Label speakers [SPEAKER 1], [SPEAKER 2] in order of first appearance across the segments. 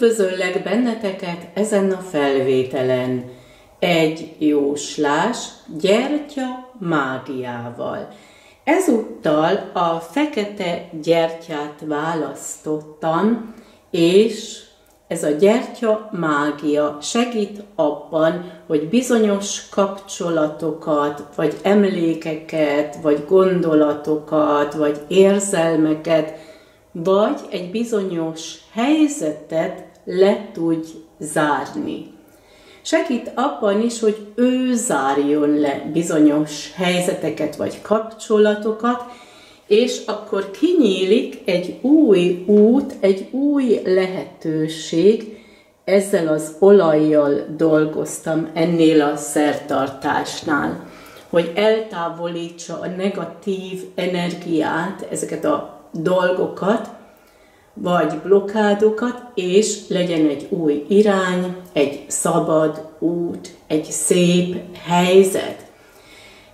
[SPEAKER 1] Üdvözöllek benneteket ezen a felvételen. Egy jóslás gyertya mágiával. Ezúttal a fekete gyertyát választottam, és ez a gyertya mágia segít abban, hogy bizonyos kapcsolatokat, vagy emlékeket, vagy gondolatokat, vagy érzelmeket vagy egy bizonyos helyzetet le tudj zárni. Segít abban is, hogy ő zárjon le bizonyos helyzeteket vagy kapcsolatokat, és akkor kinyílik egy új út, egy új lehetőség, ezzel az olajjal dolgoztam ennél a szertartásnál, hogy eltávolítsa a negatív energiát, ezeket a dolgokat, vagy blokkádokat, és legyen egy új irány, egy szabad út, egy szép helyzet.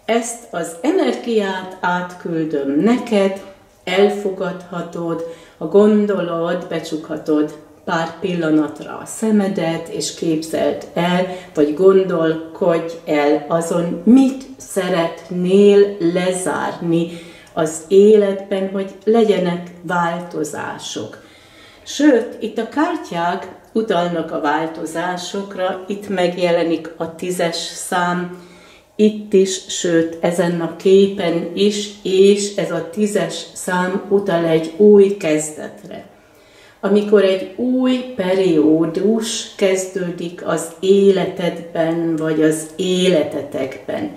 [SPEAKER 1] Ezt az energiát átküldöm neked, elfogadhatod, ha gondolod, becsukhatod pár pillanatra a szemedet, és képzeld el, vagy gondolkodj el azon, mit szeretnél lezárni, az életben, hogy legyenek változások. Sőt, itt a kártyák utalnak a változásokra, itt megjelenik a tízes szám, itt is, sőt, ezen a képen is, és ez a tízes szám utal egy új kezdetre. Amikor egy új periódus kezdődik az életedben, vagy az életetekben.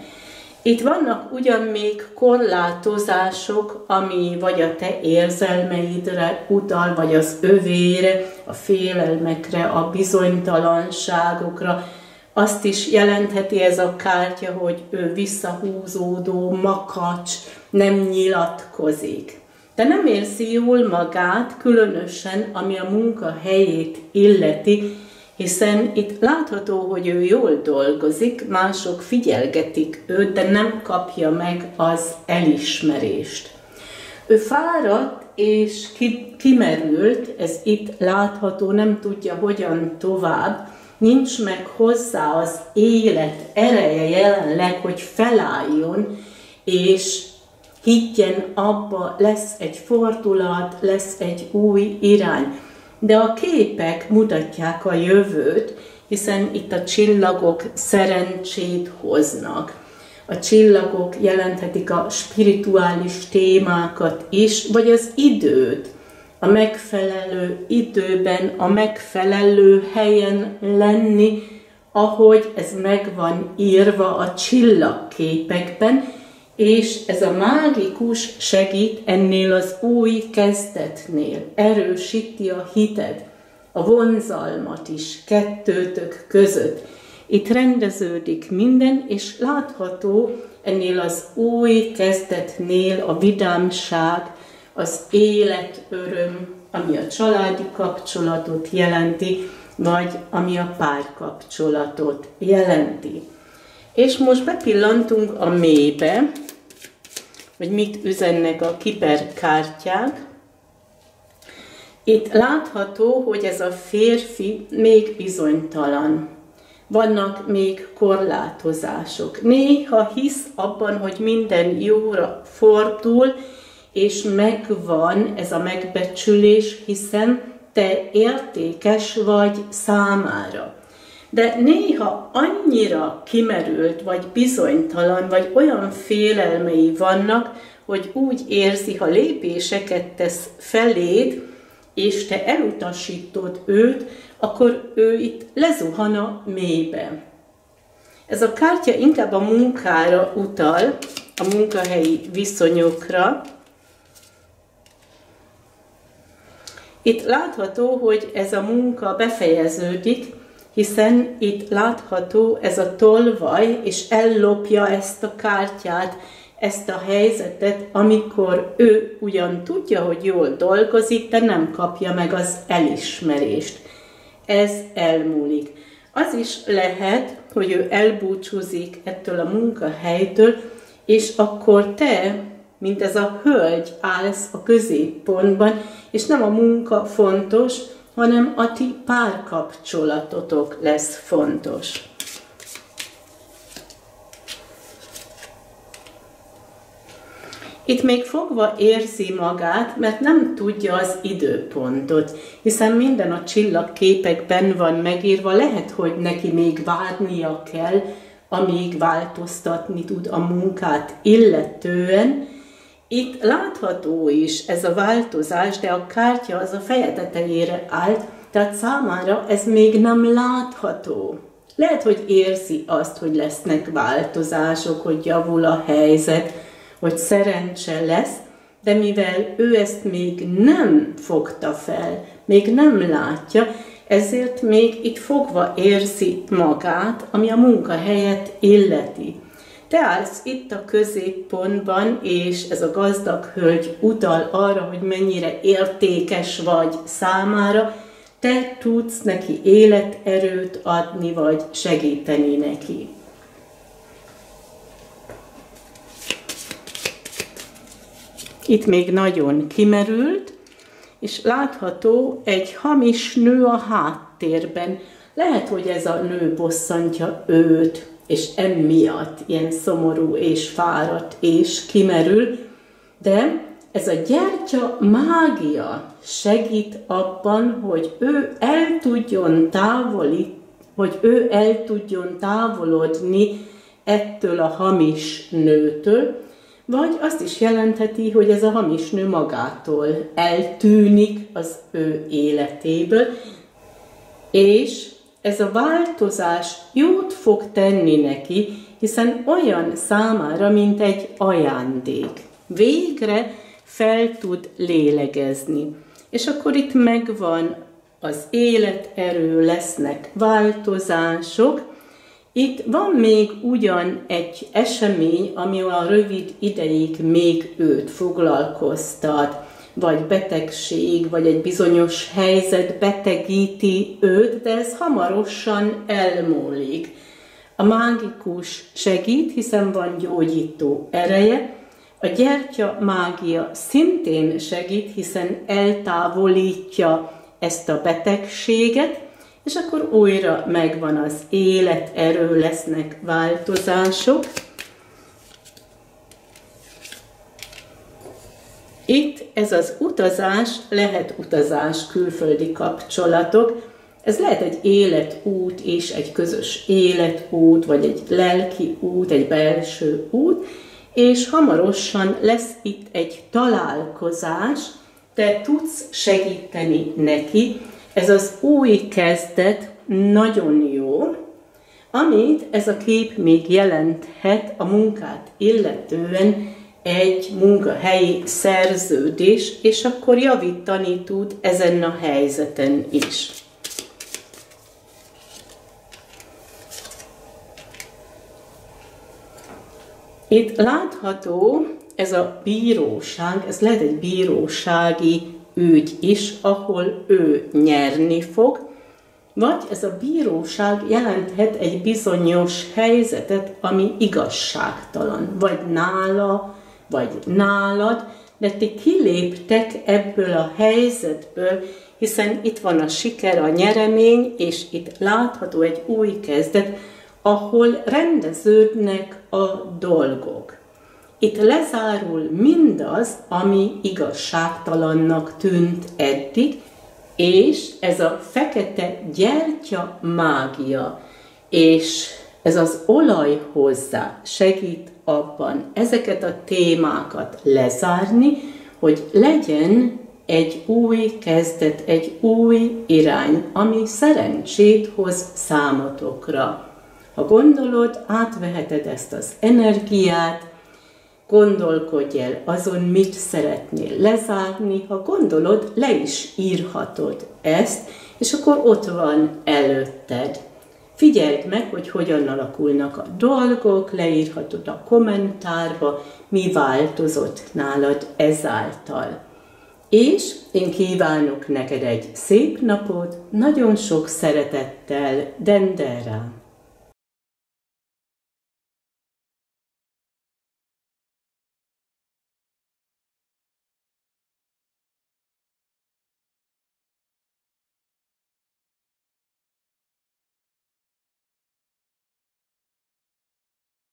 [SPEAKER 1] Itt vannak ugyan még korlátozások, ami vagy a te érzelmeidre utal, vagy az övére, a félelmekre, a bizonytalanságokra. Azt is jelentheti ez a kártya, hogy ő visszahúzódó, makacs, nem nyilatkozik. De nem érzi jól magát, különösen ami a munkahelyét illeti, hiszen itt látható, hogy ő jól dolgozik, mások figyelgetik őt, de nem kapja meg az elismerést. Ő fáradt és kimerült, ez itt látható, nem tudja hogyan tovább, nincs meg hozzá az élet ereje jelenleg, hogy felálljon, és higgyen abba, lesz egy fordulat, lesz egy új irány de a képek mutatják a jövőt, hiszen itt a csillagok szerencsét hoznak. A csillagok jelenthetik a spirituális témákat is, vagy az időt. A megfelelő időben, a megfelelő helyen lenni, ahogy ez meg van írva a csillagképekben, és ez a mágikus segít ennél az új kezdetnél, erősíti a hited, a vonzalmat is kettőtök között. Itt rendeződik minden, és látható ennél az új kezdetnél a vidámság, az életöröm, ami a családi kapcsolatot jelenti, vagy ami a párkapcsolatot jelenti. És most bepillantunk a mélybe, hogy mit üzennek a kiperkártyák. Itt látható, hogy ez a férfi még bizonytalan. Vannak még korlátozások. Néha hisz abban, hogy minden jóra fordul, és megvan ez a megbecsülés, hiszen te értékes vagy számára de néha annyira kimerült, vagy bizonytalan, vagy olyan félelmei vannak, hogy úgy érzi, ha lépéseket tesz feléd, és te elutasítod őt, akkor ő itt lezuhan a mélybe. Ez a kártya inkább a munkára utal, a munkahelyi viszonyokra. Itt látható, hogy ez a munka befejeződik, hiszen itt látható ez a tolvaj, és ellopja ezt a kártyát, ezt a helyzetet, amikor ő ugyan tudja, hogy jól dolgozik, de nem kapja meg az elismerést. Ez elmúlik. Az is lehet, hogy ő elbúcsúzik ettől a munkahelytől, és akkor te, mint ez a hölgy, állsz a középpontban, és nem a munka fontos, hanem a ti párkapcsolatotok lesz fontos. Itt még fogva érzi magát, mert nem tudja az időpontot, hiszen minden a csillagképekben van megírva, lehet, hogy neki még várnia kell, amíg változtatni tud a munkát illetően. Itt látható is ez a változás, de a kártya az a feje tetejére állt, tehát számára ez még nem látható. Lehet, hogy érzi azt, hogy lesznek változások, hogy javul a helyzet, hogy szerencse lesz, de mivel ő ezt még nem fogta fel, még nem látja, ezért még itt fogva érzi magát, ami a munkahelyet illeti. Te állsz itt a középpontban, és ez a gazdag hölgy utal arra, hogy mennyire értékes vagy számára, te tudsz neki életerőt adni, vagy segíteni neki. Itt még nagyon kimerült, és látható egy hamis nő a háttérben. Lehet, hogy ez a nő bosszantja őt, és emiatt ilyen szomorú és fáradt és kimerül, de ez a gyertya mágia segít abban, hogy ő el tudjon távolít, hogy ő el tudjon távolodni ettől a hamis nőtől, vagy azt is jelentheti, hogy ez a hamis nő magától eltűnik az ő életéből, és ez a változás jót fog tenni neki, hiszen olyan számára, mint egy ajándék. Végre fel tud lélegezni. És akkor itt megvan az életerő, lesznek változások, itt van még ugyan egy esemény, ami a rövid ideig még őt foglalkoztat, vagy betegség, vagy egy bizonyos helyzet betegíti őt, de ez hamarosan elmúlik. A mágikus segít, hiszen van gyógyító ereje, a gyertya mágia szintén segít, hiszen eltávolítja ezt a betegséget, és akkor újra megvan az élet, erő, lesznek változások. Itt ez az utazás, lehet utazás, külföldi kapcsolatok, ez lehet egy életút és egy közös életút, vagy egy lelki út, egy belső út, és hamarosan lesz itt egy találkozás, te tudsz segíteni neki, ez az új kezdet nagyon jó, amit ez a kép még jelenthet a munkát illetően egy munkahelyi szerződés, és akkor javítani tud ezen a helyzeten is. Itt látható ez a bíróság, ez lehet egy bírósági ügy is, ahol ő nyerni fog, vagy ez a bíróság jelenthet egy bizonyos helyzetet, ami igazságtalan, vagy nála, vagy nálad, de ti kiléptek ebből a helyzetből, hiszen itt van a siker, a nyeremény, és itt látható egy új kezdet, ahol rendeződnek a dolgok. Itt lezárul mindaz, ami igazságtalannak tűnt eddig, és ez a fekete gyertya mágia, és ez az olaj hozzá segít abban ezeket a témákat lezárni, hogy legyen egy új kezdet, egy új irány, ami szerencsét hoz számotokra. Ha gondolod, átveheted ezt az energiát, gondolkodj el azon, mit szeretnél lezárni, ha gondolod, le is írhatod ezt, és akkor ott van előtted. Figyeld meg, hogy hogyan alakulnak a dolgok, leírhatod a kommentárba, mi változott nálad ezáltal. És én kívánok neked egy szép napot, nagyon sok szeretettel, Denderán.